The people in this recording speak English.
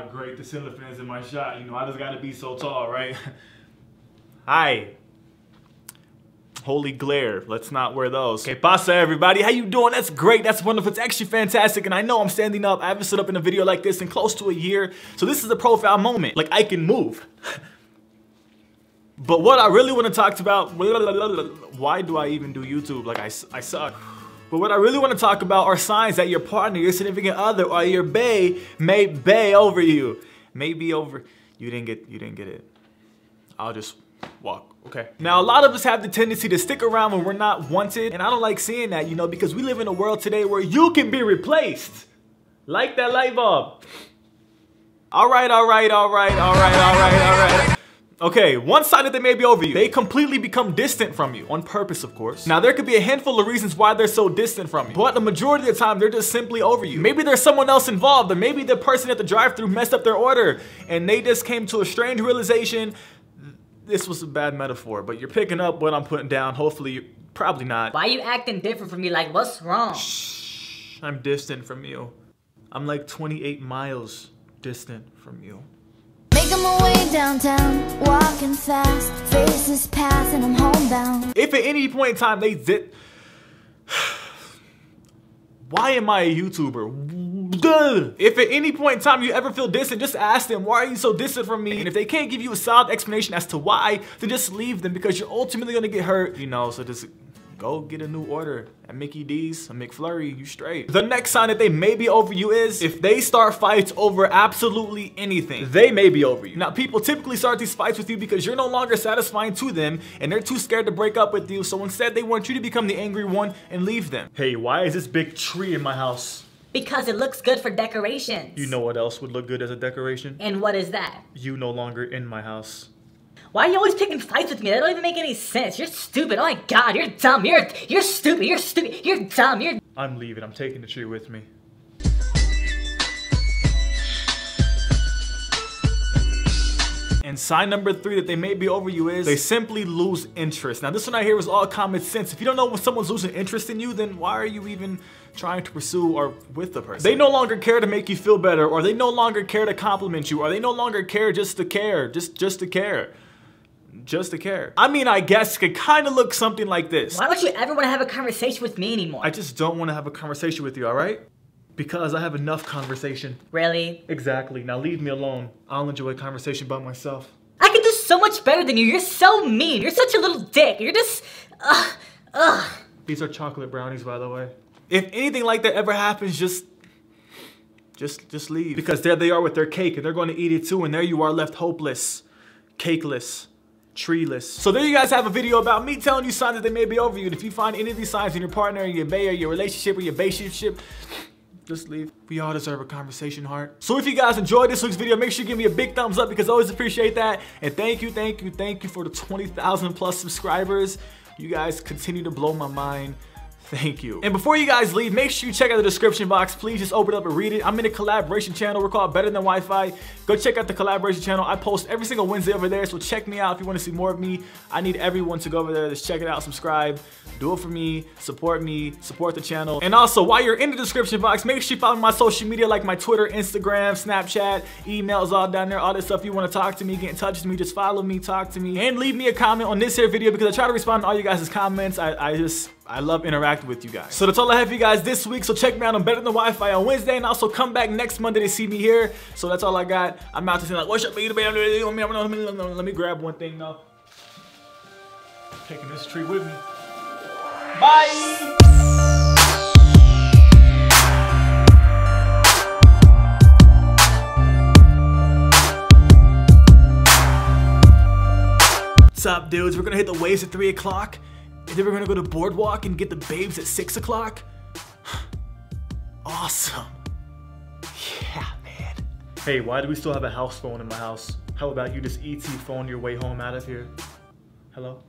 how great the ceiling fan is in my shot. You know, I just gotta be so tall, right? Hi. Holy glare. Let's not wear those. Okay, pasa everybody. How you doing? That's great. That's wonderful. It's actually fantastic. And I know I'm standing up. I haven't stood up in a video like this in close to a year. So this is a profile moment. Like I can move. but what I really want to talk about, why do I even do YouTube? Like I, I suck. But what I really want to talk about are signs that your partner, your significant other, or your bae may bay over you. May be over. You didn't get. You didn't get it. I'll just walk. Okay. Now, a lot of us have the tendency to stick around when we're not wanted, and I don't like seeing that, you know, because we live in a world today where you can be replaced. Like that light bulb. All right, all right, all right, all right, all right, all right. Okay, one side that they may be over you. They completely become distant from you, on purpose of course. Now there could be a handful of reasons why they're so distant from you, but the majority of the time they're just simply over you. Maybe there's someone else involved, or maybe the person at the drive-thru messed up their order, and they just came to a strange realization this was a bad metaphor, but you're picking up what I'm putting down. Hopefully, probably not. Why are you acting different from me? Like, what's wrong? Shh, I'm distant from you. I'm like 28 miles distant from you. Making my way downtown, walking fast, faces pass and I'm homebound. If at any point in time they did, why am I a YouTuber? Duh. If at any point in time you ever feel distant, just ask them, why are you so distant from me? And if they can't give you a solid explanation as to why, then just leave them because you're ultimately gonna get hurt, you know, so just go get a new order at Mickey D's, a McFlurry, you straight. The next sign that they may be over you is if they start fights over absolutely anything, they may be over you. Now, people typically start these fights with you because you're no longer satisfying to them and they're too scared to break up with you. So instead, they want you to become the angry one and leave them. Hey, why is this big tree in my house? Because it looks good for decorations. You know what else would look good as a decoration? And what is that? You no longer in my house. Why are you always picking fights with me? That don't even make any sense. You're stupid. Oh my god, you're dumb. You're you're stupid. You're stupid. You're dumb. You're I'm leaving. I'm taking the tree with me. And sign number three that they may be over you is they simply lose interest. Now this one I hear is all common sense. If you don't know when someone's losing interest in you, then why are you even trying to pursue or with the person? They no longer care to make you feel better, or they no longer care to compliment you, or they no longer care just to care, just just to care just to care. I mean, I guess could kind of look something like this. Why don't you ever want to have a conversation with me anymore? I just don't want to have a conversation with you, all right? Because I have enough conversation. Really? Exactly. Now leave me alone. I'll enjoy a conversation by myself. I can do so much better than you. You're so mean. You're such a little dick. You're just, ugh, ugh. These are chocolate brownies, by the way. If anything like that ever happens, just just just leave. Because there they are with their cake and they're going to eat it too and there you are left hopeless, cakeless treeless. So there you guys have a video about me telling you signs that they may be over you. And if you find any of these signs in your partner, your bae, or your relationship, or your relationship, just leave. We all deserve a conversation, heart. So if you guys enjoyed this week's video, make sure you give me a big thumbs up because I always appreciate that. And thank you, thank you, thank you for the 20,000 plus subscribers. You guys continue to blow my mind. Thank you. And before you guys leave, make sure you check out the description box. Please just open up and read it. I'm in a collaboration channel. We're called Better Than Wi-Fi. Go check out the collaboration channel. I post every single Wednesday over there, so check me out if you want to see more of me. I need everyone to go over there. Just check it out, subscribe, do it for me, support me, support the channel. And also, while you're in the description box, make sure you follow my social media like my Twitter, Instagram, Snapchat, emails all down there, all this stuff. If you want to talk to me, get in touch with me, just follow me, talk to me, and leave me a comment on this here video because I try to respond to all you guys' comments. I, I just I love interacting with you guys. So that's all I have for you guys this week. So check me out on Better Than Wi-Fi on Wednesday and also come back next Monday to see me here. So that's all I got. I'm out to say like, what's up, baby? Let me grab one thing though. Taking this tree with me. Bye! What's up, dudes? We're gonna hit the waves at 3 o'clock. Then we're gonna go to Boardwalk and get the babes at 6 o'clock? awesome. Yeah, man. Hey, why do we still have a house phone in my house? How about you just ET phone your way home out of here? Hello?